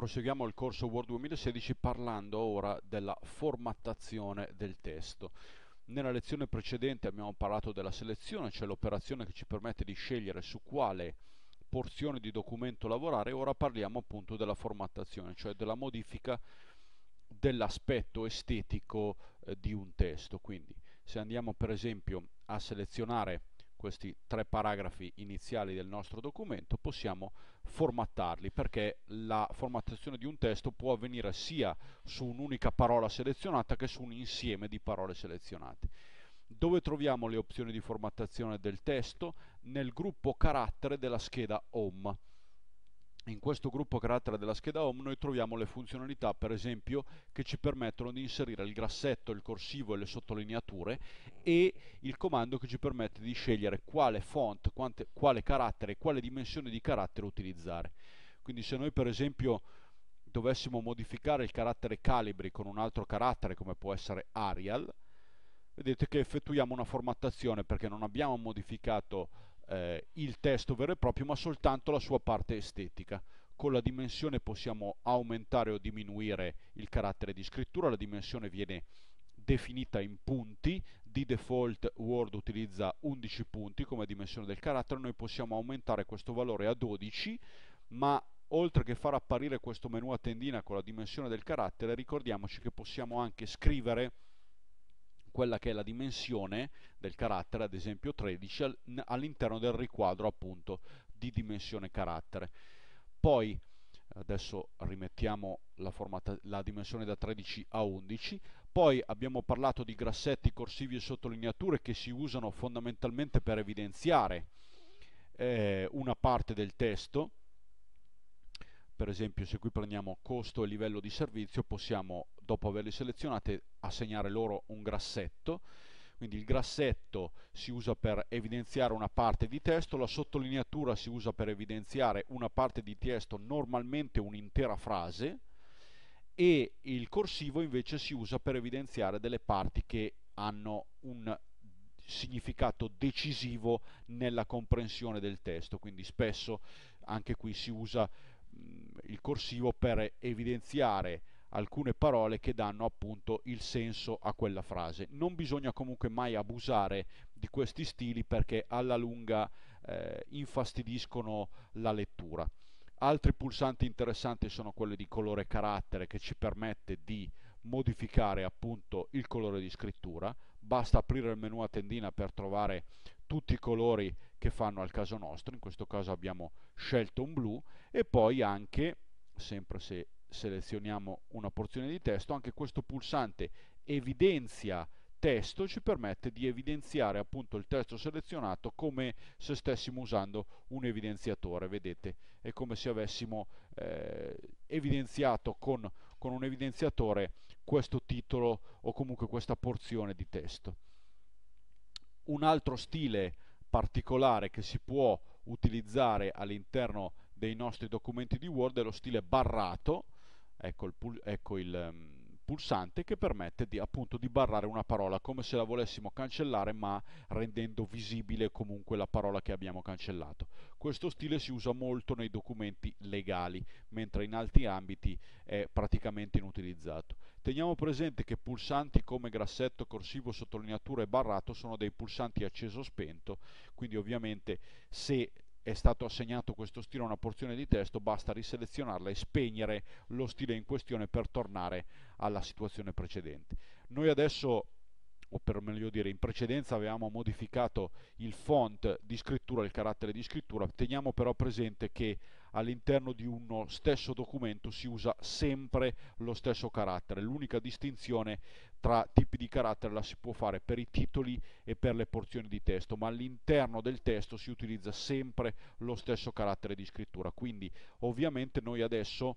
Proseguiamo il corso Word 2016 parlando ora della formattazione del testo. Nella lezione precedente abbiamo parlato della selezione, cioè l'operazione che ci permette di scegliere su quale porzione di documento lavorare, ora parliamo appunto della formattazione, cioè della modifica dell'aspetto estetico eh, di un testo. Quindi se andiamo per esempio a selezionare questi tre paragrafi iniziali del nostro documento, possiamo formattarli perché la formattazione di un testo può avvenire sia su un'unica parola selezionata che su un insieme di parole selezionate. Dove troviamo le opzioni di formattazione del testo? Nel gruppo carattere della scheda Home in questo gruppo carattere della scheda home noi troviamo le funzionalità per esempio che ci permettono di inserire il grassetto, il corsivo e le sottolineature e il comando che ci permette di scegliere quale font, quante, quale carattere, quale dimensione di carattere utilizzare. Quindi se noi per esempio dovessimo modificare il carattere calibri con un altro carattere come può essere Arial, vedete che effettuiamo una formattazione perché non abbiamo modificato eh, il testo vero e proprio ma soltanto la sua parte estetica. Con la dimensione possiamo aumentare o diminuire il carattere di scrittura la dimensione viene definita in punti. Di default Word utilizza 11 punti come dimensione del carattere. Noi possiamo aumentare questo valore a 12 ma oltre che far apparire questo menu a tendina con la dimensione del carattere ricordiamoci che possiamo anche scrivere quella che è la dimensione del carattere, ad esempio 13, all'interno del riquadro appunto di dimensione carattere. Poi adesso rimettiamo la, formata, la dimensione da 13 a 11, poi abbiamo parlato di grassetti, corsivi e sottolineature che si usano fondamentalmente per evidenziare eh, una parte del testo, per esempio se qui prendiamo costo e livello di servizio possiamo dopo averli selezionati assegnare loro un grassetto. Quindi il grassetto si usa per evidenziare una parte di testo, la sottolineatura si usa per evidenziare una parte di testo, normalmente un'intera frase, e il corsivo invece si usa per evidenziare delle parti che hanno un significato decisivo nella comprensione del testo, quindi spesso anche qui si usa il corsivo per evidenziare alcune parole che danno appunto il senso a quella frase. Non bisogna comunque mai abusare di questi stili perché alla lunga eh, infastidiscono la lettura. Altri pulsanti interessanti sono quelli di colore carattere che ci permette di modificare appunto il colore di scrittura. Basta aprire il menu a tendina per trovare tutti i colori che fanno al caso nostro, in questo caso abbiamo scelto un blu e poi anche, sempre se selezioniamo una porzione di testo, anche questo pulsante evidenzia testo ci permette di evidenziare appunto il testo selezionato come se stessimo usando un evidenziatore, vedete, è come se avessimo eh, evidenziato con, con un evidenziatore questo titolo o comunque questa porzione di testo. Un altro stile particolare che si può utilizzare all'interno dei nostri documenti di Word è lo stile barrato, ecco il, ecco il um, pulsante che permette di, appunto di barrare una parola come se la volessimo cancellare ma rendendo visibile comunque la parola che abbiamo cancellato. Questo stile si usa molto nei documenti legali mentre in altri ambiti è praticamente inutilizzato. Teniamo presente che pulsanti come grassetto, corsivo, sottolineatura e barrato sono dei pulsanti acceso-spento, quindi ovviamente se è stato assegnato questo stile a una porzione di testo, basta riselezionarla e spegnere lo stile in questione per tornare alla situazione precedente. Noi adesso o per meglio dire in precedenza avevamo modificato il font di scrittura, il carattere di scrittura, teniamo però presente che all'interno di uno stesso documento si usa sempre lo stesso carattere, l'unica distinzione tra tipi di carattere la si può fare per i titoli e per le porzioni di testo, ma all'interno del testo si utilizza sempre lo stesso carattere di scrittura, quindi ovviamente noi adesso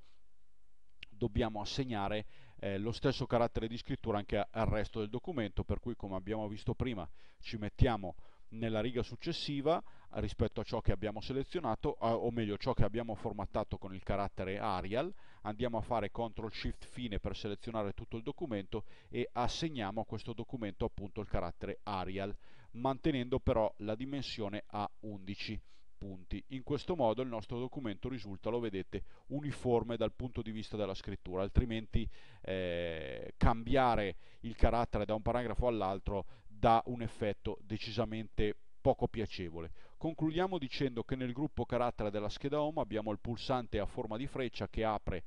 dobbiamo assegnare eh, lo stesso carattere di scrittura anche al resto del documento, per cui come abbiamo visto prima ci mettiamo nella riga successiva rispetto a ciò che abbiamo selezionato, o meglio ciò che abbiamo formattato con il carattere Arial, andiamo a fare CTRL SHIFT fine per selezionare tutto il documento e assegniamo a questo documento appunto il carattere Arial, mantenendo però la dimensione a 11 punti. In questo modo il nostro documento risulta, lo vedete, uniforme dal punto di vista della scrittura, altrimenti eh, cambiare il carattere da un paragrafo all'altro dà un effetto decisamente poco piacevole. Concludiamo dicendo che nel gruppo carattere della scheda home abbiamo il pulsante a forma di freccia che apre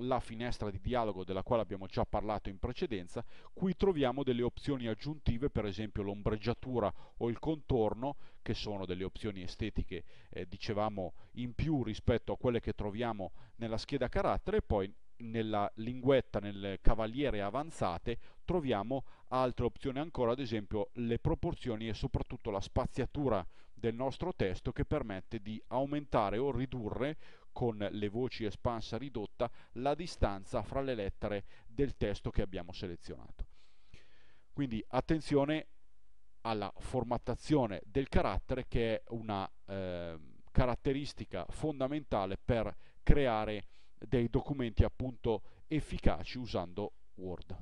la finestra di dialogo della quale abbiamo già parlato in precedenza, qui troviamo delle opzioni aggiuntive, per esempio l'ombreggiatura o il contorno, che sono delle opzioni estetiche, eh, dicevamo, in più rispetto a quelle che troviamo nella scheda carattere, e poi nella linguetta, nelle cavaliere avanzate, troviamo altre opzioni ancora, ad esempio le proporzioni e soprattutto la spaziatura del nostro testo che permette di aumentare o ridurre con le voci espansa ridotta la distanza fra le lettere del testo che abbiamo selezionato. Quindi attenzione alla formattazione del carattere che è una eh, caratteristica fondamentale per creare dei documenti appunto efficaci usando Word.